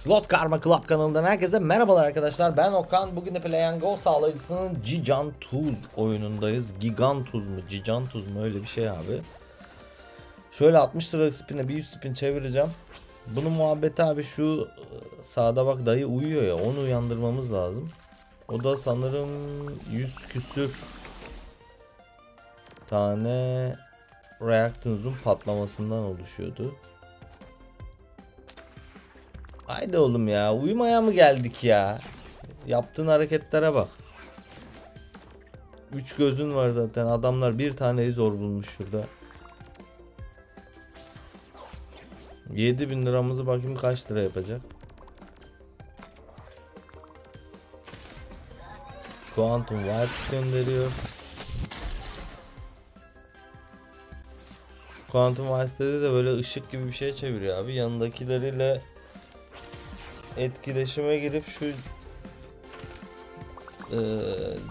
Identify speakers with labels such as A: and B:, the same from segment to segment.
A: Slot Karma Club kanalından herkese merhabalar arkadaşlar. Ben Okan. Bugün de Play Go sağlayıcısının Gigantuz oyunundayız. Gigantuz mu? Gigantuz mu? Öyle bir şey abi. Şöyle 60 lira spin'e bir 100 spin çevireceğim. Bunun muhabbeti abi şu sağda bak dayı uyuyor ya onu uyandırmamız lazım. O da sanırım 100 küsür tane reaktörümüzün patlamasından oluşuyordu. Haydi oğlum ya uyumaya mı geldik ya? Yaptığın hareketlere bak. Üç gözün var zaten adamlar bir taneyi zor bulmuş şurada. 7000 liramızı bakayım kaç lira yapacak. Quantum Vibes gönderiyor. Quantum Vibes'te de böyle ışık gibi bir şey çeviriyor abi. Yanındakileriyle etkileşime girip şu e,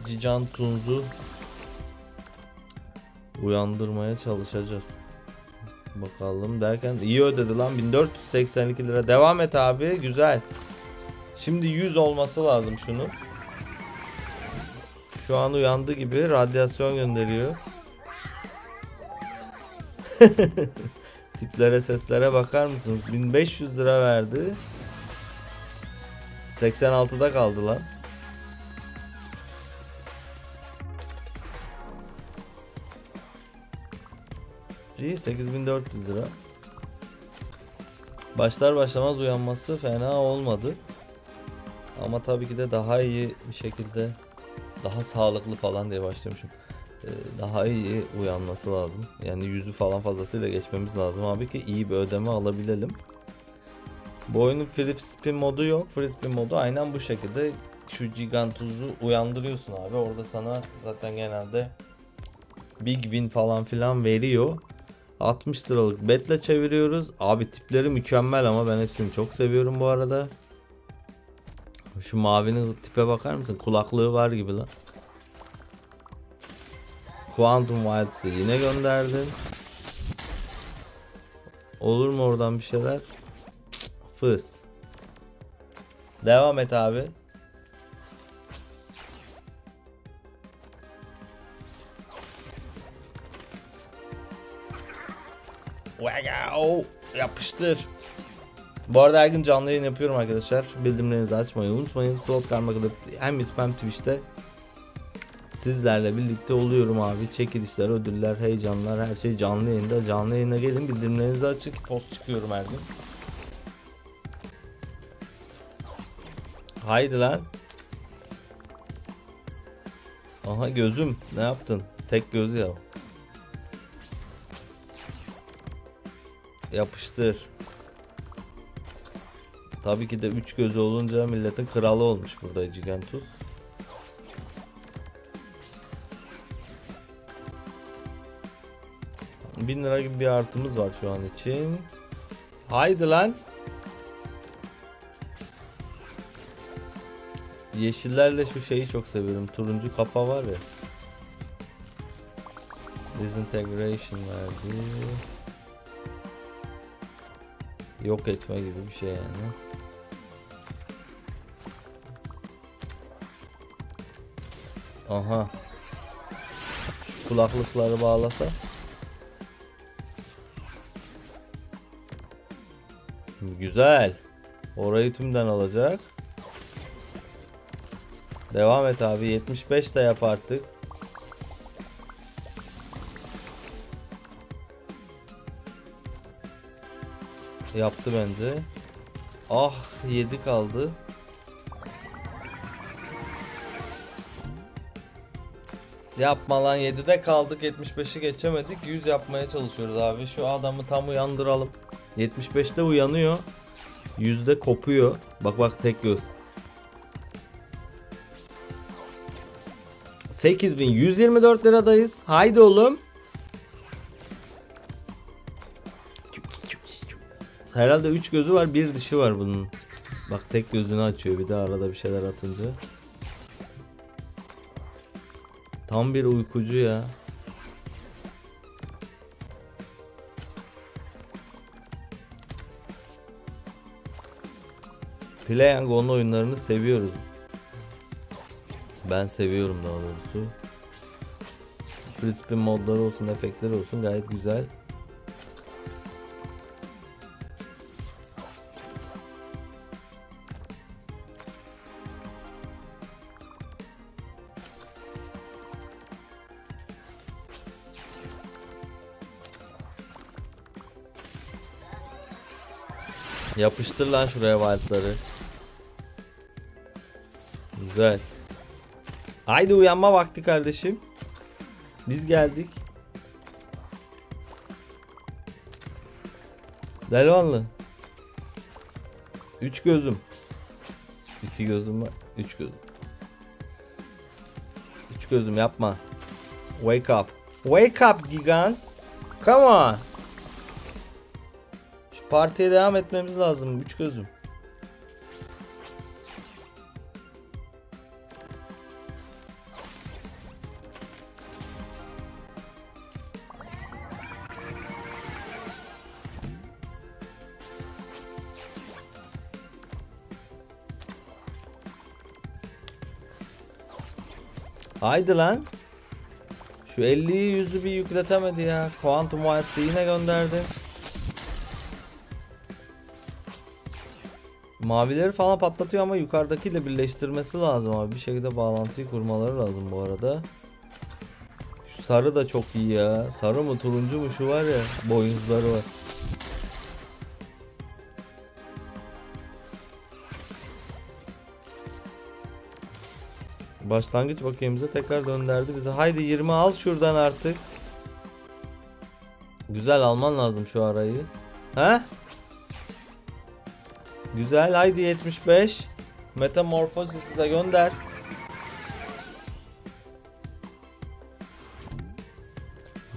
A: Cican Tunz'u uyandırmaya çalışacağız. Bakalım derken iyi ödedi lan 1482 lira. Devam et abi güzel. Şimdi 100 olması lazım şunu. Şu an uyandı gibi radyasyon gönderiyor. Tiplere seslere bakar mısınız? 1500 lira verdi. 86'da kaldı lan. İyi 8400 lira. Başlar başlamaz uyanması fena olmadı. Ama tabii ki de daha iyi bir şekilde daha sağlıklı falan diye başlamışım. Ee, daha iyi uyanması lazım. Yani yüzü falan fazlasıyla geçmemiz lazım abi ki iyi bir ödeme alabilelim. Bu oyunun free spin modu yok. Free spin modu aynen bu şekilde şu gigantuzu uyandırıyorsun abi. Orada sana zaten genelde big win falan filan veriyor. 60 liralık betle çeviriyoruz. Abi tipleri mükemmel ama ben hepsini çok seviyorum bu arada. Şu mavinin tipe bakar mısın? Kulaklığı var gibi lan. Quantum Wilds'ı yine gönderdin. Olur mu oradan bir şeyler? Fıs. Devam et abi. Wow, yapıştır. Bu arada her gün canlı yayın yapıyorum arkadaşlar. Bildirimlerinizi açmayı unutmayın. Slot Karmaka'da hem YouTube hem Twitch'te sizlerle birlikte oluyorum abi. Çekilişler, ödüller, heyecanlar her şey canlı yayında. Canlı yayına gelin bildirimlerinizi açın ki post çıkıyorum her gün. Haydi lan. Aha gözüm ne yaptın? Tek göz ya. Yapıştır. Tabii ki de 3 gözü olunca milletin kralı olmuş burada Gigantus. Bin lira gibi bir artımız var şu an için. Haydi lan. Yeşillerle şu şeyi çok seviyorum. Turuncu kafa var ya. Disintegration verdi. Yok etme gibi bir şey yani. Aha. Şu kulaklıkları bağlasa. Güzel. Orayı tümden alacak. Devam et abi. 75 de yap artık. Yaptı bence. Ah 7 kaldı. Yapma lan 7'de kaldık 75'i geçemedik 100 yapmaya çalışıyoruz abi şu adamı tam uyandıralım 75'te uyanıyor 100'de kopuyor bak bak tek göz 8124 liradayız haydi oğlum Herhalde 3 gözü var bir dişi var bunun Bak tek gözünü açıyor bir de arada bir şeyler atınca Tam bir uykucu ya. Play and Go'nun oyunlarını seviyoruz. Ben seviyorum daha doğrusu. Spin modları olsun, efektleri olsun gayet güzel. Yapıştır lan şuraya wildları. Güzel. Haydi uyanma vakti kardeşim. Biz geldik. Delvanlı. Üç gözüm. İki gözüm var. Üç gözüm. Üç gözüm yapma. Wake up. Wake up Gigan. Come on. Şu partiye devam etmemiz lazım. Üç gözüm. Haydi lan. Şu 50'yi yüzü bir yükletemedi ya. Quantum Wilds'ı yine gönderdi. Mavileri falan patlatıyor ama yukarıdakiyle birleştirmesi lazım abi. Bir şekilde bağlantıyı kurmaları lazım bu arada. Şu sarı da çok iyi ya. Sarı mı turuncu mu şu var ya. Boyunuzları var. Başlangıç bakayımıza tekrar dönderdi bizi. Haydi 20 al şuradan artık. Güzel alman lazım şu arayı. He? Güzel haydi 75. Metamorphosis'i de gönder.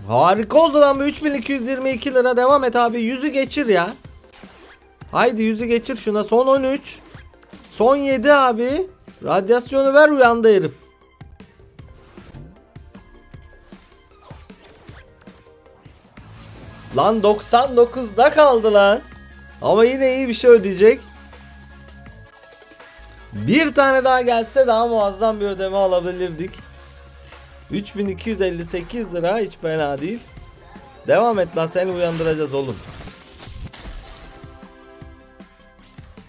A: Harika oldu lan bu 3222 lira devam et abi yüzü geçir ya. Haydi yüzü geçir şuna son 13. Son 7 abi. Radyasyonu ver uyandı herif. Lan 99'da kaldı lan. Ama yine iyi bir şey ödeyecek. Bir tane daha gelse daha muazzam bir ödeme alabilirdik. 3258 lira hiç fena değil. Devam et lan seni uyandıracağız oğlum.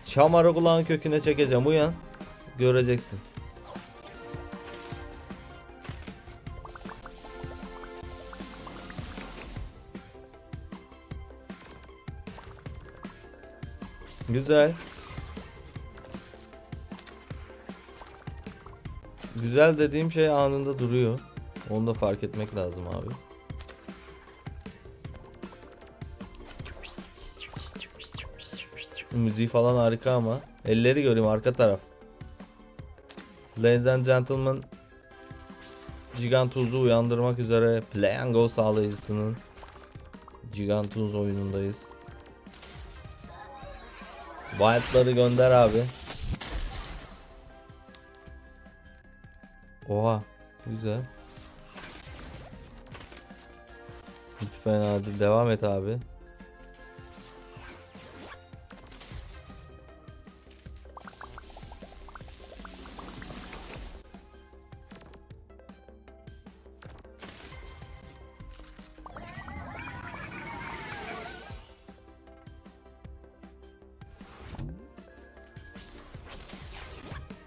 A: Şamarı kulağın köküne çekeceğim uyan. Göreceksin. Güzel. Güzel dediğim şey anında duruyor. Onu da fark etmek lazım abi. Müziği falan harika ama. Elleri göreyim arka taraf. Ladies and gentlemen Gigantuz'u uyandırmak üzere Play and Go sağlayıcısının Gigantuz oyunundayız. Wild'ları gönder abi. Oha güzel. Hiç fena değil. Devam et abi.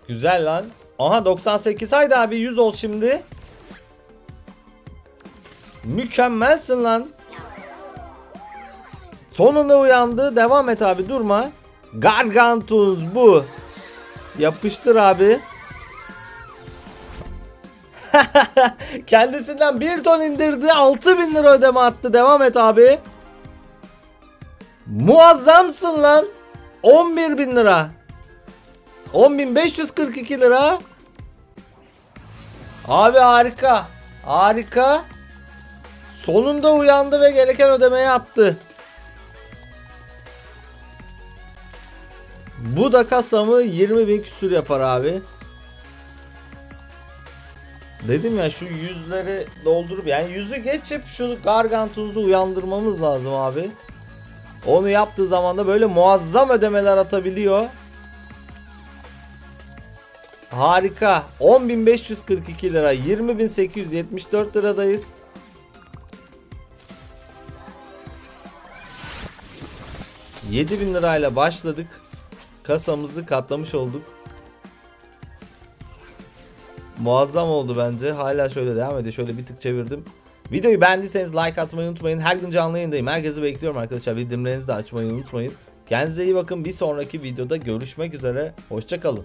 A: Güzel lan. Aha 98 haydi abi 100 ol şimdi. Mükemmelsin lan. Sonunda uyandı. Devam et abi durma. Gargantuz bu. Yapıştır abi. Kendisinden bir ton indirdi. 6000 lira ödeme attı. Devam et abi. Muazzamsın lan. 11 bin lira. 10.542 lira. Abi harika. Harika. Sonunda uyandı ve gereken ödemeyi attı. Bu da kasamı 20 bin küsür yapar abi. Dedim ya şu yüzleri doldurup yani yüzü geçip şu gargantuzu uyandırmamız lazım abi. Onu yaptığı zaman da böyle muazzam ödemeler atabiliyor. Harika. 10.542 lira. 20.874 liradayız. bin lirayla başladık. Kasamızı katlamış olduk. Muazzam oldu bence. Hala şöyle devam ediyor. Şöyle bir tık çevirdim. Videoyu beğendiyseniz like atmayı unutmayın. Her gün canlı yayındayım. Herkesi bekliyorum arkadaşlar. Bildirimlerinizi de açmayı unutmayın. Kendinize iyi bakın. Bir sonraki videoda görüşmek üzere. Hoşçakalın.